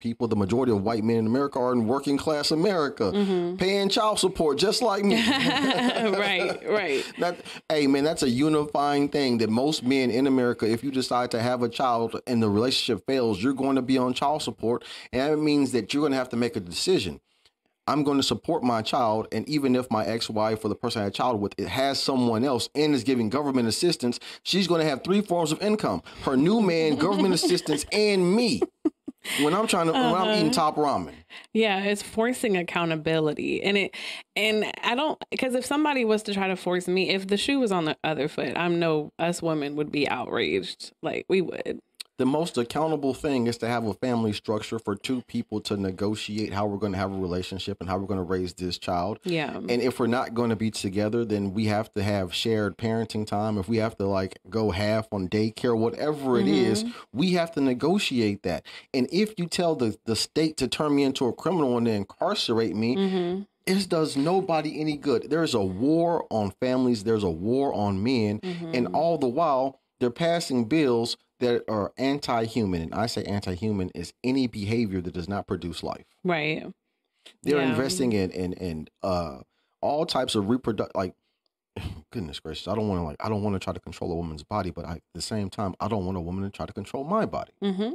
people, the majority of white men in America are in working class America, Mm-hmm. paying child support just like me. right, right. That, hey man, that's a unifying thing that most men in America, if you decide to have a child and the relationship fails, you're going to be on child support, and that means that you're going to have to make a decision. I'm going to support my child, and even if my ex-wife or the person I had a child with it has someone else and is giving government assistance, she's going to have three forms of income: her new man, government assistance, and me. When I'm trying to, when I'm eating uh-huh. top ramen. Yeah, it's forcing accountability. And it and I don't because if somebody was to try to force me, if the shoe was on the other foot, I know us women would be outraged. Like we would. The most accountable thing is to have a family structure for two people to negotiate how we're going to have a relationship and how we're going to raise this child. Yeah. And if we're not going to be together, then we have to have shared parenting time. If we have to like go half on daycare, whatever it is, we have to negotiate that. And if you tell the, the state to turn me into a criminal and then incarcerate me, Mm-hmm. it does nobody any good. There's a war on families, there's a war on men, Mm-hmm. and all the while they're passing bills that are anti-human. And I say anti-human is any behavior that does not produce life. Right. They're Yeah. investing in in in uh all types of reproduct like goodness gracious. I don't want to like I don't want to try to control a woman's body, but I, at the same time I don't want a woman to try to control my body. Mm-hmm.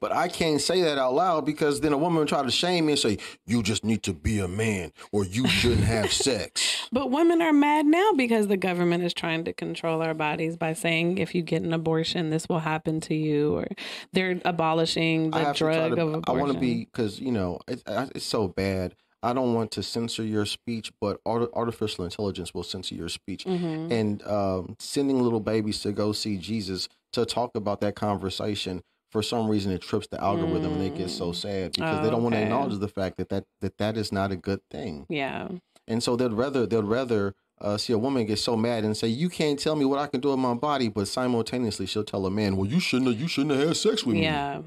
But I can't say that out loud because then a woman will try to shame me and say, You just need to be a man or you shouldn't have sex. But women are mad now because the government is trying to control our bodies by saying if you get an abortion, this will happen to you, or they're abolishing the have to drug to. of I want to be because you know it, it's so bad. I don't want to censor your speech, but art, artificial intelligence will censor your speech. Mhm. And um, sending little babies to go see Jesus to talk about that conversation for some reason it trips the algorithm and they get so sad because they Oh, don't want to okay. acknowledge the fact that that that that is not a good thing. Yeah. And so they'd rather they'd rather uh, see a woman get so mad and say, "You can't tell me what I can do with my body," but simultaneously she'll tell a man, "Well, you shouldn't have, you shouldn't have had sex with me." Yeah.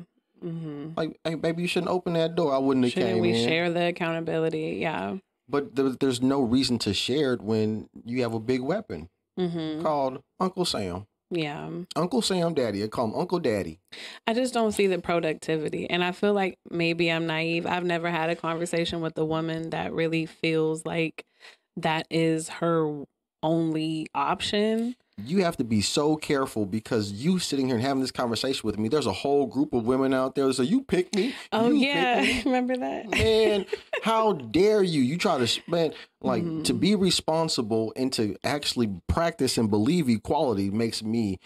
Mm-hmm. Like, hey, baby, you shouldn't open that door. I wouldn't have Shouldn't came we in. share the accountability? Yeah. But there, there's no reason to share it when you have a big weapon Mm-hmm. called Uncle Sam. Yeah. Uncle Sam Daddy. I call him Uncle Daddy. I just don't see the productivity. And I feel like maybe I'm naive. I've never had a conversation with a woman that really feels like that is her only option. You have to be so careful because you sitting here and having this conversation with me. There's a whole group of women out there So "You pick me." Oh, you yeah. me." Remember that? man, how dare you? You try to spend like Mm-hmm. to be responsible and to actually practice and believe equality makes me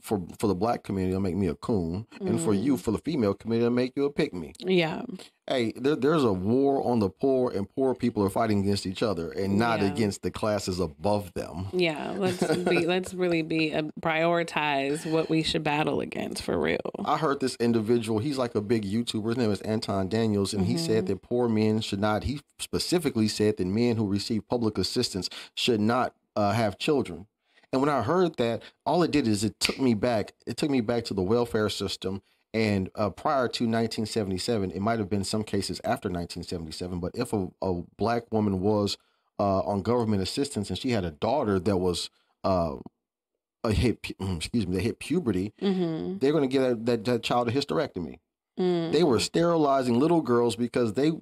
for for the black community, it'll make me a coon, and for Mm-hmm. you, for the female community, it'll make you a pick me. Yeah. Hey, there, there's a war on the poor, and poor people are fighting against each other, and not Yeah. against the classes above them. Yeah. Let's be, let's really be, uh, prioritize what we should battle against for real. I heard this individual, he's like a big YouTuber. His name is Anton Daniels, and he said that poor men should not, he specifically said that men who receive public assistance should not uh, have children. And when I heard that, all it did is it took me back. It took me back to the welfare system. And uh, prior to 1977, it might have been some cases after 1977, but if a, a black woman was uh, on government assistance and she had a daughter that was uh, a hit, mm, excuse me, that hit puberty, Mm-hmm. they're going to give that, that, that child a hysterectomy. Mm. They were sterilizing little girls because they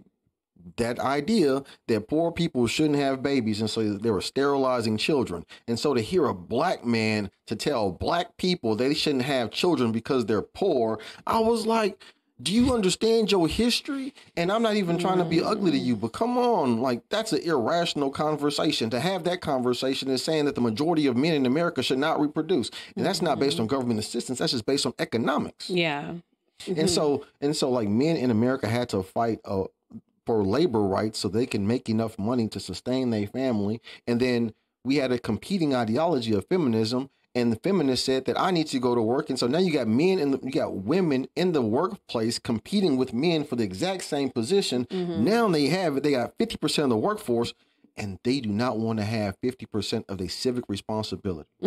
that idea that poor people shouldn't have babies, and so they were sterilizing children. And so to hear a black man to tell black people they shouldn't have children because they're poor, I was like. Do you understand your history? And I'm not even trying to be ugly to you, but come on, like that's an irrational conversation. To have that conversation is saying that the majority of men in America should not reproduce, and that's not based on government assistance. That's just based on economics. Yeah. And so and so like men in America had to fight uh, for labor rights so they can make enough money to sustain their family. And then we had a competing ideology of feminism. And the feminists said that I need to go to work. And so now you got men and you got women in the workplace competing with men for the exact same position. Mm-hmm. Now they have it. They got 50% of the workforce and they do not want to have 50% of their civic responsibility.